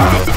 Got